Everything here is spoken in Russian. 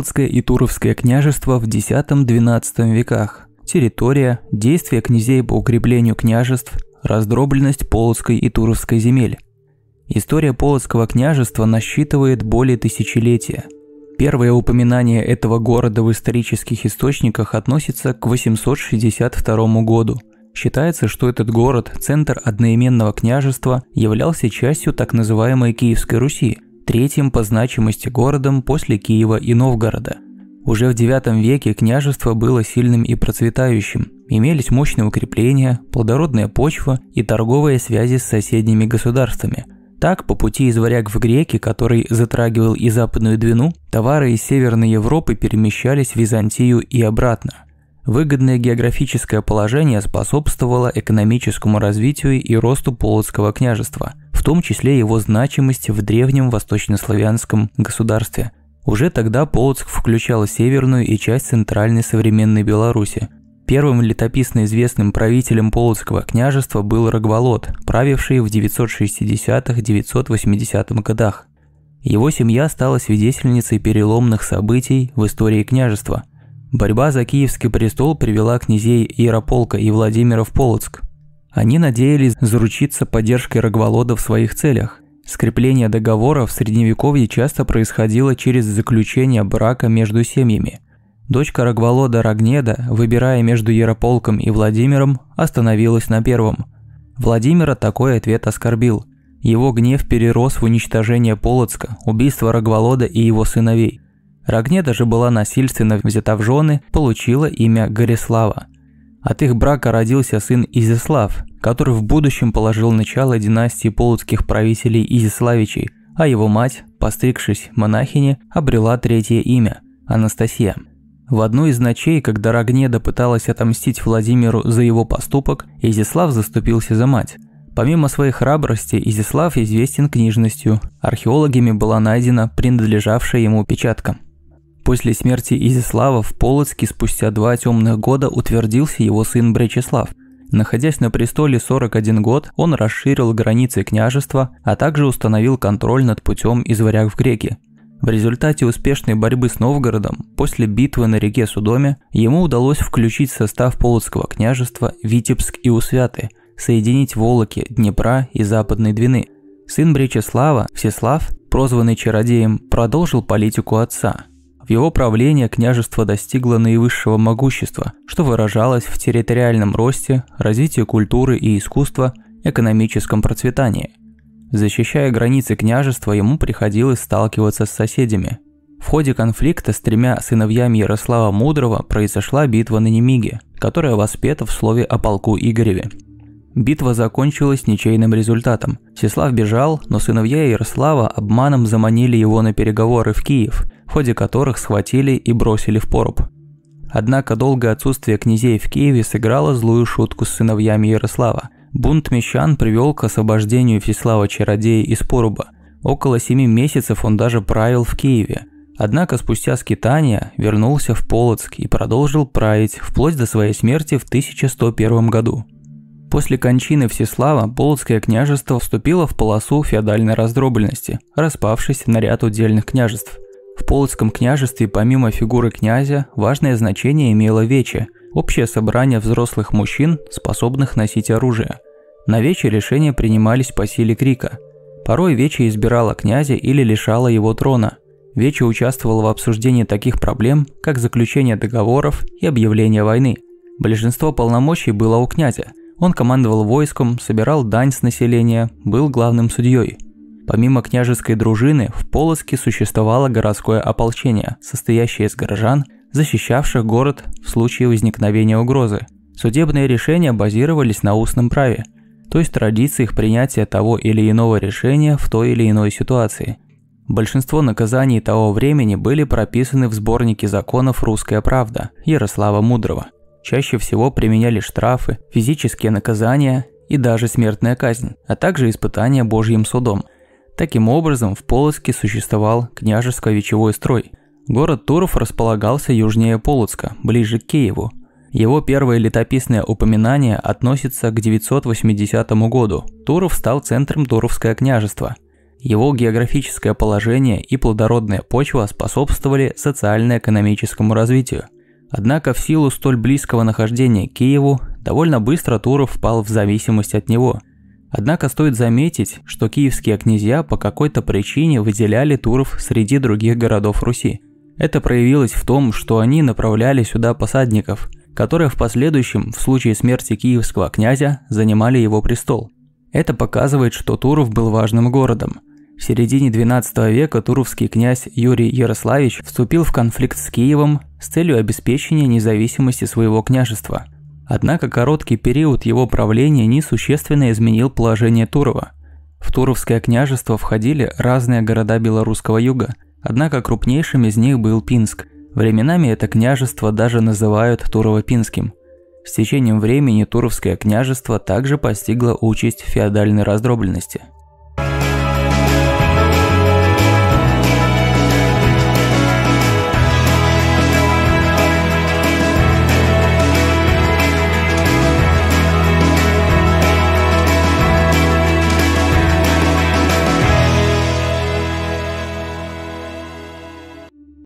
Полоцкое и Туровское княжество в X-XII веках. Территория, действия князей по укреплению княжеств, раздробленность Полоцкой и Туровской земель. История Полоцкого княжества насчитывает более тысячелетия. Первое упоминание этого города в исторических источниках относится к 862 году. Считается, что этот город, центр одноименного княжества, являлся частью так называемой Киевской Руси, третьим по значимости городом после Киева и Новгорода. Уже в IX веке княжество было сильным и процветающим, имелись мощные укрепления, плодородная почва и торговые связи с соседними государствами – так, по пути из Варяг в Греки, который затрагивал и Западную Двину, товары из Северной Европы перемещались в Византию и обратно. Выгодное географическое положение способствовало экономическому развитию и росту Полоцкого княжества, в том числе его значимости в древнем восточнославянском государстве. Уже тогда Полоцк включал северную и часть центральной современной Беларуси, Первым летописно известным правителем Полоцкого княжества был Рогволод, правивший в 960-980 годах. Его семья стала свидетельницей переломных событий в истории княжества. Борьба за Киевский престол привела князей Ярополка и Владимира в Полоцк. Они надеялись заручиться поддержкой Рогволода в своих целях. Скрепление договора в Средневековье часто происходило через заключение брака между семьями – Дочка Рогволода Рогнеда, выбирая между Ярополком и Владимиром, остановилась на первом. Владимира такой ответ оскорбил. Его гнев перерос в уничтожение Полоцка, убийство Рогволода и его сыновей. Рогнеда же была насильственно взята в жены, получила имя Горислава. От их брака родился сын Изяслав, который в будущем положил начало династии полоцких правителей Изяславичей, а его мать, постригшись монахине, обрела третье имя – Анастасия. В одну из ночей, когда Рогнеда пыталась отомстить Владимиру за его поступок, Изяслав заступился за мать. Помимо своей храбрости, Изяслав известен книжностью. Археологами была найдена принадлежавшая ему печатка. После смерти Изяслава в Полоцке спустя два темных года утвердился его сын Бречеслав. Находясь на престоле 41 год, он расширил границы княжества, а также установил контроль над путем из варяг в греки. В результате успешной борьбы с Новгородом, после битвы на реке Судоме, ему удалось включить в состав Полоцкого княжества Витебск и Усвяты, соединить Волоки, Днепра и Западной Двины. Сын Бречеслава, Всеслав, прозванный чародеем, продолжил политику отца. Его правлении княжество достигло наивысшего могущества, что выражалось в территориальном росте, развитии культуры и искусства, экономическом процветании. Защищая границы княжества, ему приходилось сталкиваться с соседями. В ходе конфликта с тремя сыновьями Ярослава Мудрого произошла битва на Немиге, которая воспета в слове о полку Игореве. Битва закончилась ничейным результатом. Сеслав бежал, но сыновья Ярослава обманом заманили его на переговоры в Киев, в ходе которых схватили и бросили в поруб. Однако долгое отсутствие князей в Киеве сыграло злую шутку с сыновьями Ярослава – Бунт мещан привел к освобождению Всеслава Чародея из Поруба. Около семи месяцев он даже правил в Киеве. Однако спустя скитания вернулся в Полоцк и продолжил править вплоть до своей смерти в 1101 году. После кончины Всеслава Полоцкое княжество вступило в полосу феодальной раздробленности, распавшись на ряд удельных княжеств. В Полоцком княжестве помимо фигуры князя важное значение имело вече – Общее собрание взрослых мужчин, способных носить оружие. На вече решения принимались по силе крика. Порой Вече избирала князя или лишала его трона. Вече участвовала в обсуждении таких проблем, как заключение договоров и объявление войны. Большинство полномочий было у князя. Он командовал войском, собирал дань с населения, был главным судьей. Помимо княжеской дружины, в Полоцке существовало городское ополчение, состоящее из горожан – защищавших город в случае возникновения угрозы. Судебные решения базировались на устном праве, то есть традициях принятия того или иного решения в той или иной ситуации. Большинство наказаний того времени были прописаны в сборнике законов «Русская правда» Ярослава Мудрого. Чаще всего применяли штрафы, физические наказания и даже смертная казнь, а также испытания Божьим судом. Таким образом, в Полоцке существовал княжеско-вечевой строй – Город Туров располагался южнее Полоцка, ближе к Киеву. Его первое летописное упоминание относится к 980 году. Туров стал центром Туровское княжество. Его географическое положение и плодородная почва способствовали социально-экономическому развитию. Однако в силу столь близкого нахождения к Киеву, довольно быстро Туров впал в зависимость от него. Однако стоит заметить, что киевские князья по какой-то причине выделяли Туров среди других городов Руси. Это проявилось в том, что они направляли сюда посадников, которые в последующем, в случае смерти киевского князя, занимали его престол. Это показывает, что Туров был важным городом – в середине XII века туровский князь Юрий Ярославич вступил в конфликт с Киевом с целью обеспечения независимости своего княжества. Однако короткий период его правления несущественно изменил положение Турова. В Туровское княжество входили разные города белорусского юга, однако крупнейшим из них был Пинск. Временами это княжество даже называют Турово-Пинским. С течением времени Туровское княжество также постигло участь феодальной раздробленности –